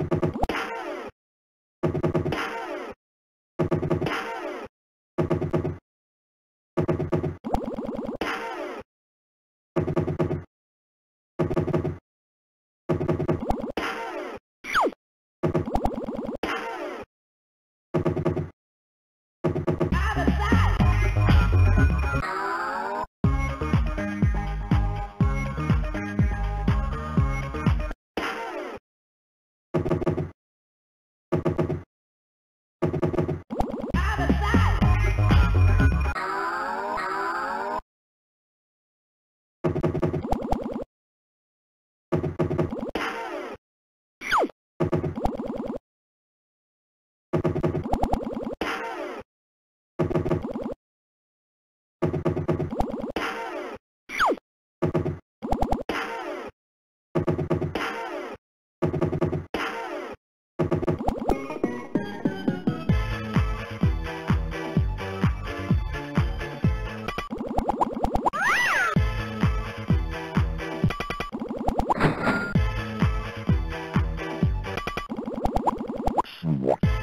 Thank you. What?